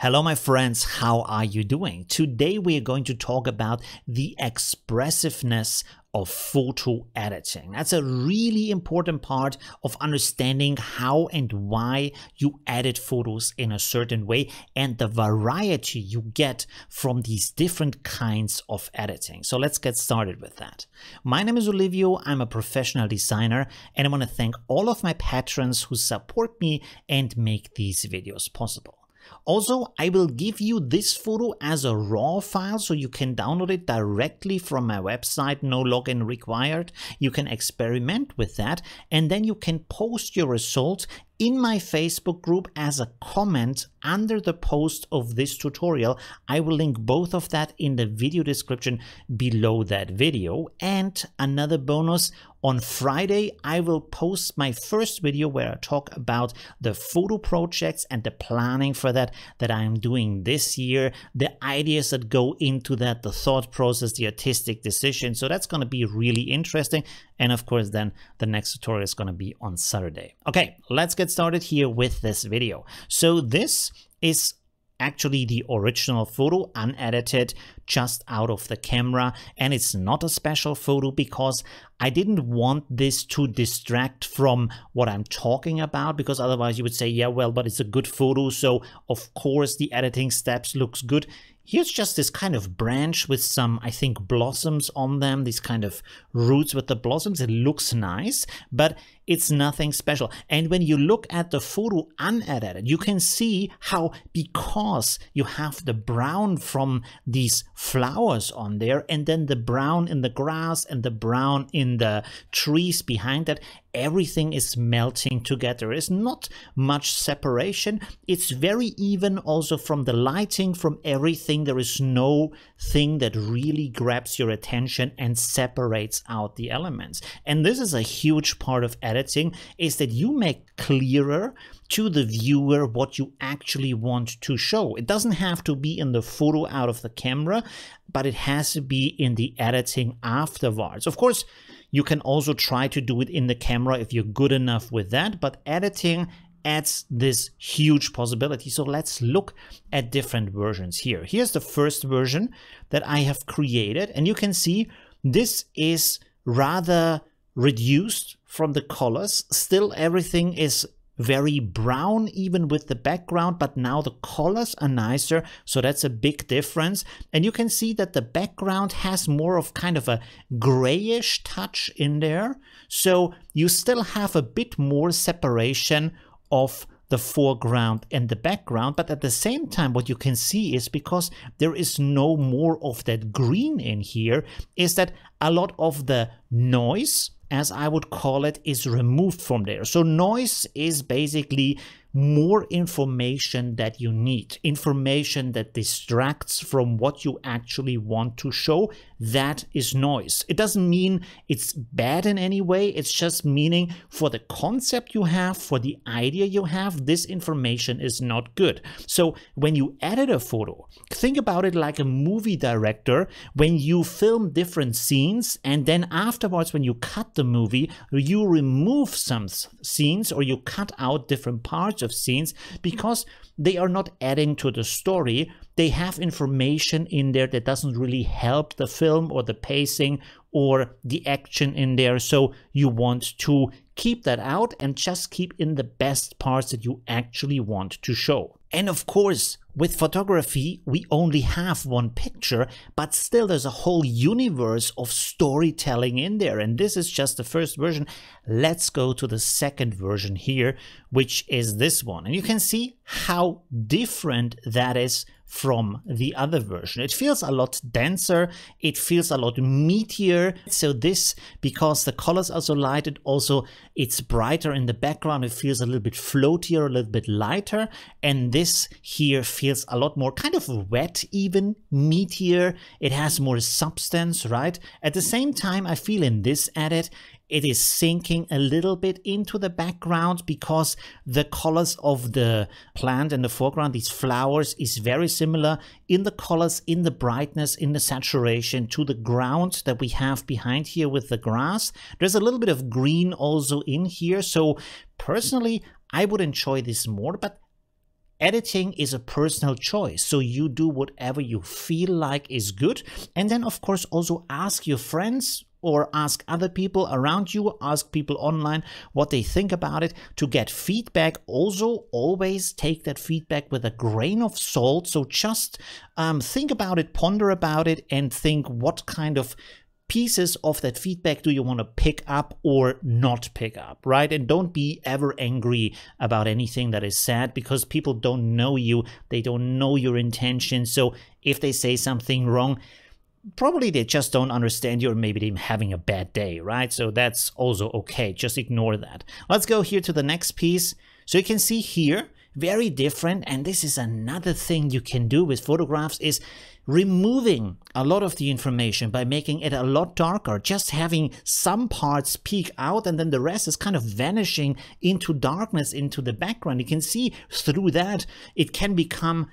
Hello, my friends. How are you doing? Today, we are going to talk about the expressiveness of photo editing. That's a really important part of understanding how and why you edit photos in a certain way and the variety you get from these different kinds of editing. So let's get started with that. My name is Olivio. I'm a professional designer and I want to thank all of my patrons who support me and make these videos possible. Also, I will give you this photo as a raw file so you can download it directly from my website, no login required. You can experiment with that and then you can post your results in my Facebook group as a comment under the post of this tutorial. I will link both of that in the video description below that video. And another bonus, on Friday, I will post my first video where I talk about the photo projects and the planning for that that I'm doing this year, the ideas that go into that, the thought process, the artistic decision. So that's going to be really interesting. And of course, then the next tutorial is going to be on Saturday. Okay, let's get started here with this video. So this is actually the original photo unedited just out of the camera and it's not a special photo because I didn't want this to distract from what I'm talking about because otherwise you would say yeah well but it's a good photo so of course the editing steps looks good Here's just this kind of branch with some, I think, blossoms on them, these kind of roots with the blossoms. It looks nice, but it's nothing special. And when you look at the photo unedited, you can see how because you have the brown from these flowers on there and then the brown in the grass and the brown in the trees behind that, everything is melting together. Is not much separation. It's very even also from the lighting, from everything. There is no thing that really grabs your attention and separates out the elements. And this is a huge part of editing is that you make clearer to the viewer what you actually want to show. It doesn't have to be in the photo out of the camera, but it has to be in the editing afterwards. Of course, you can also try to do it in the camera if you're good enough with that, but editing adds this huge possibility. So let's look at different versions here. Here's the first version that I have created, and you can see this is rather reduced from the colors. Still, everything is very brown even with the background, but now the colors are nicer, so that's a big difference. And you can see that the background has more of kind of a grayish touch in there, so you still have a bit more separation of the foreground and the background but at the same time what you can see is because there is no more of that green in here is that a lot of the noise as I would call it, is removed from there. So noise is basically more information that you need, information that distracts from what you actually want to show. That is noise. It doesn't mean it's bad in any way. It's just meaning for the concept you have, for the idea you have, this information is not good. So when you edit a photo, think about it like a movie director when you film different scenes and then afterwards when you cut the movie, you remove some scenes or you cut out different parts of scenes because they are not adding to the story. They have information in there that doesn't really help the film or the pacing or the action in there. So you want to keep that out and just keep in the best parts that you actually want to show. And of course, with photography, we only have one picture, but still there's a whole universe of storytelling in there. And this is just the first version. Let's go to the second version here, which is this one. And you can see how different that is from the other version. It feels a lot denser, it feels a lot meatier. So this, because the colors are so light, it also, it's brighter in the background, it feels a little bit floatier, a little bit lighter. And this here feels a lot more kind of wet even, meatier. It has more substance, right? At the same time, I feel in this edit, it is sinking a little bit into the background because the colors of the plant in the foreground, these flowers, is very similar in the colors, in the brightness, in the saturation to the ground that we have behind here with the grass. There's a little bit of green also in here. So personally, I would enjoy this more, but editing is a personal choice. So you do whatever you feel like is good. And then, of course, also ask your friends or ask other people around you, ask people online what they think about it to get feedback. Also, always take that feedback with a grain of salt. So just um, think about it, ponder about it, and think what kind of pieces of that feedback do you want to pick up or not pick up, right? And don't be ever angry about anything that is said because people don't know you, they don't know your intention. So if they say something wrong, probably they just don't understand you or maybe they're having a bad day, right? So that's also okay. Just ignore that. Let's go here to the next piece. So you can see here, very different. And this is another thing you can do with photographs is removing a lot of the information by making it a lot darker, just having some parts peek out and then the rest is kind of vanishing into darkness, into the background. You can see through that it can become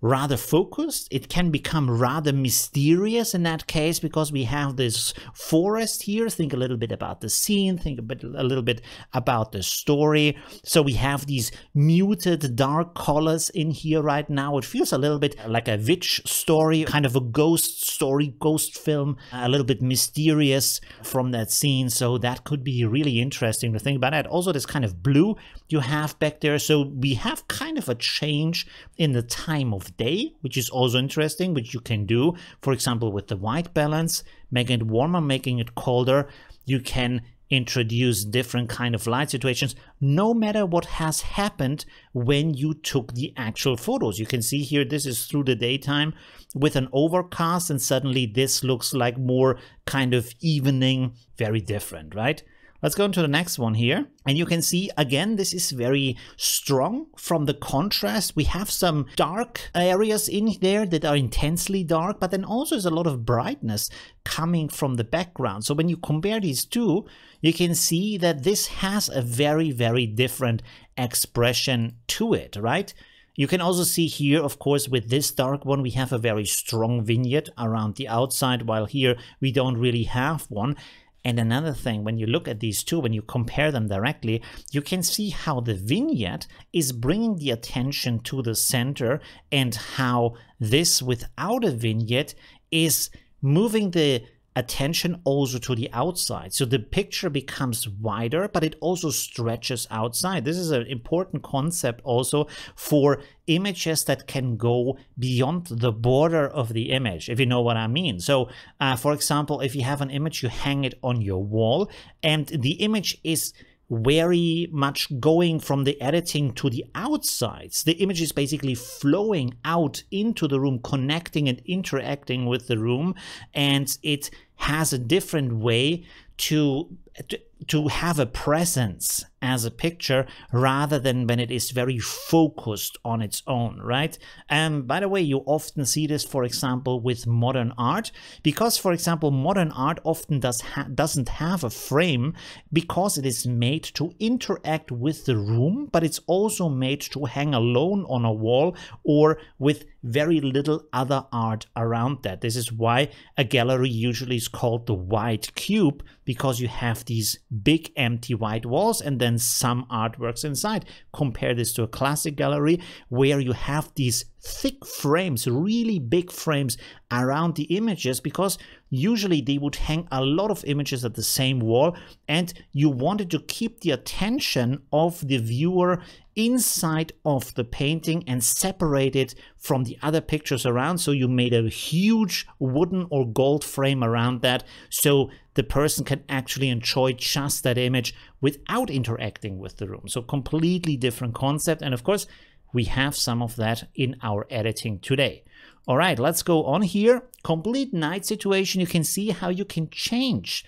rather focused. It can become rather mysterious in that case because we have this forest here. Think a little bit about the scene, think a, bit, a little bit about the story. So we have these muted dark colors in here right now. It feels a little bit like a witch story, kind of a ghost story, ghost film, a little bit mysterious from that scene. So that could be really interesting to think about that. Also, this kind of blue you have back there. So we have kind of a change in the time of day, which is also interesting, which you can do. For example, with the white balance, making it warmer, making it colder, you can introduce different kind of light situations no matter what has happened when you took the actual photos you can see here this is through the daytime with an overcast and suddenly this looks like more kind of evening very different right Let's go into the next one here. And you can see, again, this is very strong from the contrast. We have some dark areas in there that are intensely dark, but then also there's a lot of brightness coming from the background. So when you compare these two, you can see that this has a very, very different expression to it, right? You can also see here, of course, with this dark one, we have a very strong vignette around the outside, while here we don't really have one. And another thing, when you look at these two, when you compare them directly, you can see how the vignette is bringing the attention to the center and how this without a vignette is moving the attention also to the outside. So the picture becomes wider, but it also stretches outside. This is an important concept also for images that can go beyond the border of the image, if you know what I mean. So, uh, for example, if you have an image, you hang it on your wall and the image is very much going from the editing to the outsides. The image is basically flowing out into the room, connecting and interacting with the room, and it has a different way to, to to have a presence as a picture rather than when it is very focused on its own, right? And by the way, you often see this, for example, with modern art, because, for example, modern art often does ha doesn't have a frame because it is made to interact with the room, but it's also made to hang alone on a wall or with very little other art around that. This is why a gallery usually is called the white cube because you have these big empty white walls and then some artworks inside. Compare this to a classic gallery where you have these thick frames, really big frames around the images because usually they would hang a lot of images at the same wall and you wanted to keep the attention of the viewer inside of the painting and separate it from the other pictures around. So you made a huge wooden or gold frame around that so the person can actually enjoy just that image without interacting with the room. So completely different concept. And of course, we have some of that in our editing today. All right, let's go on here. Complete night situation. You can see how you can change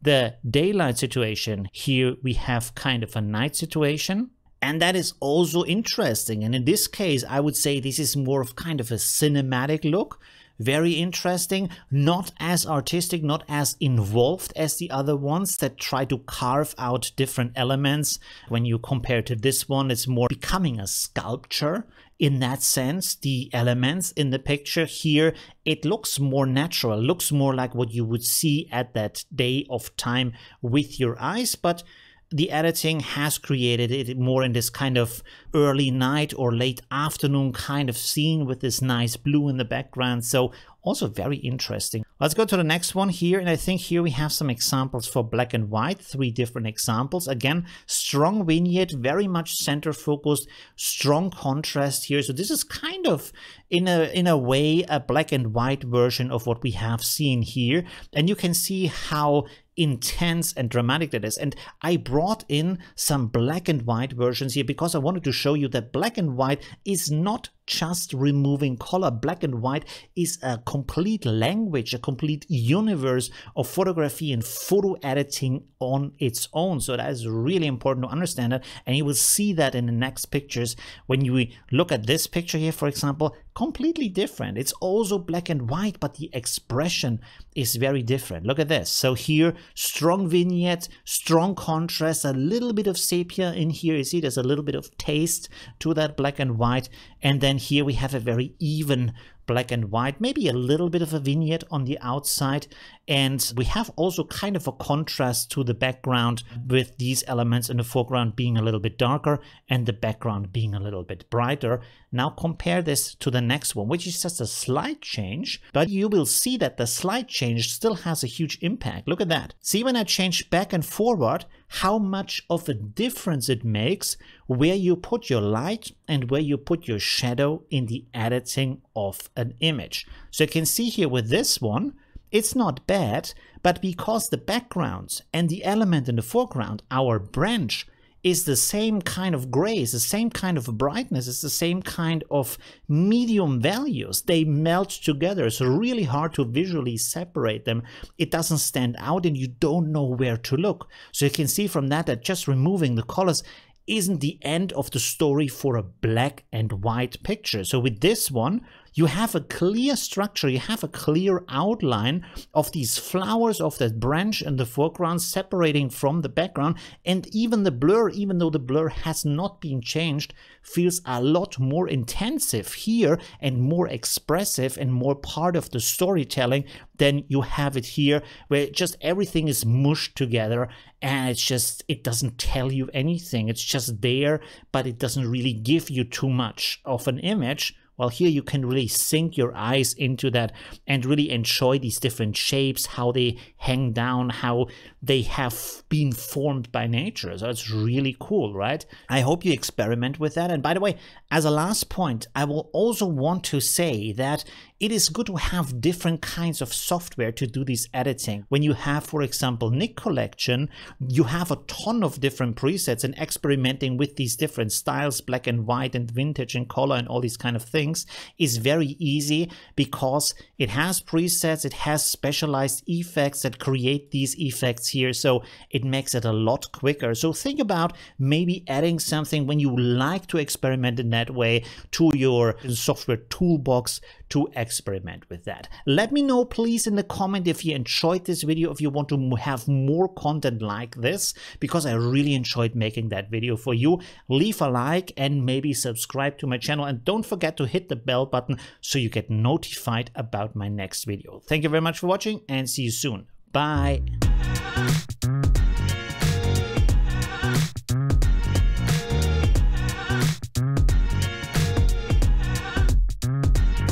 the daylight situation. Here we have kind of a night situation. And that is also interesting. And in this case, I would say this is more of kind of a cinematic look. Very interesting, not as artistic, not as involved as the other ones that try to carve out different elements. When you compare to this one, it's more becoming a sculpture in that sense, the elements in the picture here, it looks more natural, looks more like what you would see at that day of time with your eyes. But the editing has created it more in this kind of early night or late afternoon kind of scene with this nice blue in the background. So also very interesting. Let's go to the next one here. And I think here we have some examples for black and white, three different examples. Again, strong vignette, very much center focused, strong contrast here. So this is kind of in a, in a way, a black and white version of what we have seen here. And you can see how intense and dramatic that is. And I brought in some black and white versions here because I wanted to show you that black and white is not just removing color. Black and white is a complete language, a complete universe of photography and photo editing on its own. So that is really important to understand it. And you will see that in the next pictures. When you look at this picture here, for example, completely different. It's also black and white, but the expression is very different. Look at this. So here, strong vignette, strong contrast, a little bit of sepia in here. You see there's a little bit of taste to that black and white. And then here we have a very even black and white, maybe a little bit of a vignette on the outside. And we have also kind of a contrast to the background with these elements in the foreground being a little bit darker and the background being a little bit brighter. Now compare this to the next one, which is just a slight change, but you will see that the slight change still has a huge impact. Look at that. See when I change back and forward, how much of a difference it makes where you put your light and where you put your shadow in the editing of an image. So you can see here with this one, it's not bad, but because the background and the element in the foreground, our branch, is the same kind of it's the same kind of brightness, it's the same kind of medium values. They melt together. It's really hard to visually separate them. It doesn't stand out and you don't know where to look. So you can see from that that just removing the colors isn't the end of the story for a black and white picture. So with this one, you have a clear structure, you have a clear outline of these flowers of that branch in the foreground separating from the background. And even the blur, even though the blur has not been changed, feels a lot more intensive here and more expressive and more part of the storytelling than you have it here, where just everything is mushed together and it's just, it doesn't tell you anything. It's just there, but it doesn't really give you too much of an image well, here you can really sink your eyes into that and really enjoy these different shapes, how they hang down, how they have been formed by nature. So it's really cool, right? I hope you experiment with that. And by the way, as a last point, I will also want to say that it is good to have different kinds of software to do this editing. When you have, for example, Nik Collection, you have a ton of different presets and experimenting with these different styles, black and white and vintage and color and all these kind of things is very easy because it has presets, it has specialized effects that create these effects here. So it makes it a lot quicker. So think about maybe adding something when you like to experiment in that way to your software toolbox to experiment with that. Let me know please in the comment if you enjoyed this video, if you want to have more content like this, because I really enjoyed making that video for you. Leave a like and maybe subscribe to my channel and don't forget to hit the bell button so you get notified about my next video. Thank you very much for watching and see you soon. Bye.